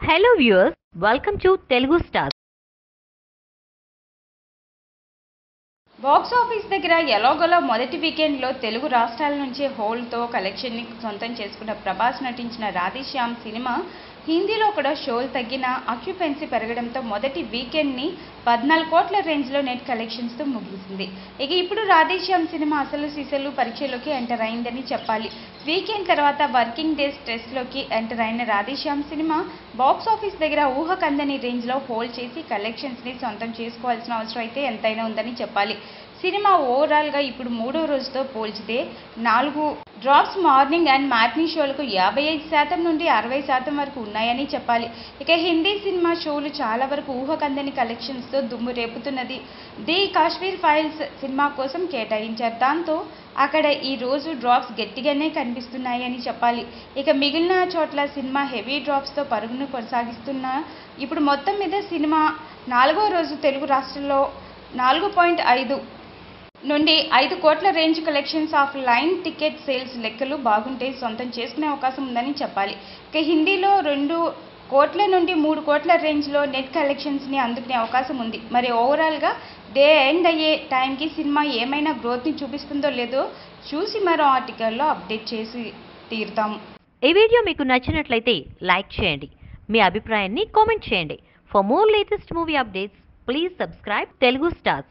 Hello viewers welcome to Telugu star box office దగ్గర ఎలాగోలా మొదటి వీకెండ్లో తెలుగు రాష్ట్రాల నుంచి హోల్తో కలెక్షన్ని సొంతం చేసుకున్న ప్రభాస్ నటించిన రాధేశ్యామ్ సినిమా హిందీలో కూడా షోలు తగ్గిన అక్యుపెన్సీ పెరగడంతో మొదటి వీకెండ్ని పద్నాలుగు కోట్ల రేంజ్లో నెట్ కలెక్షన్స్తో ముగిసింది. ఇక ఇప్పుడు రాధేశ్యామ్ సినిమా అసలు సీసలు పరీక్షలోకి ఎంటర్ అయిందని చెప్పాలి. వీకెండ్ తర్వాత వర్కింగ్ డేస్ స్ట్రెస్లోకి ఎంటర్ అయిన రాధేశ్యామ్ సినిమా బాక్స్ ఆఫీస్ దగ్గర ఊహకందని రేంజ్లో హోల్డ్ చేసి కలెక్షన్స్ని సొంతం చేసుకోవాల్సిన అవసరం అయితే ఎంతైనా ఉందని చెప్పాలి. సినిమా ఓవరాల్గా ఇప్పుడు మూడో రోజుతో పోల్చితే నాలుగు డ్రాప్స్ మార్నింగ్ అండ్ మ్యాట్నీ షోలకు యాభై ఐదు శాతం నుండి అరవై శాతం వరకు ఉన్నాయని చెప్పాలి. ఇక హిందీ సినిమా షోలు చాలా వరకు ఊహకందని కలెక్షన్స్తో దుమ్ము రేపుతున్నది. ది కాశ్మీర్ ఫైల్స్ సినిమా కోసం కేటాయించారు. దాంతో అక్కడ ఈ రోజు డ్రాప్స్ గట్టిగానే కనిపిస్తున్నాయని చెప్పాలి. ఇక మిగిలిన చోట్ల సినిమా హెవీ డ్రాప్స్తో పరుగును కొనసాగిస్తున్న ఇప్పుడు మొత్తం మీద సినిమా నాలుగో రోజు తెలుగు రాష్ట్రంలో నాలుగు పాయింట్ ఐదు నుండి ఐదు కోట్ల range collections offline ticket sales లెక్కలు బాగుంటే సొంతం చేసుకునే అవకాశం ఉందని చెప్పాలి. ఇక హిందీలో రెండు కోట్ల నుండి మూడు కోట్ల రేంజ్లో నెట్ కలెక్షన్స్ని అందుకునే అవకాశం ఉంది. మరి ఓవరాల్గా డే ఎండ్ అయ్యే టైంకి సినిమా ఏమైనా గ్రోత్ని చూపిస్తుందో లేదో చూసి మరో ఆర్టికల్లో అప్డేట్ చేసి తీరుతాము ఈ వీడియో మీకు నచ్చినట్లయితే లైక్ చేయండి. మీ అభిప్రాయాన్ని కామెంట్ చేయండి. For more latest movie updates please subscribe Telugu stars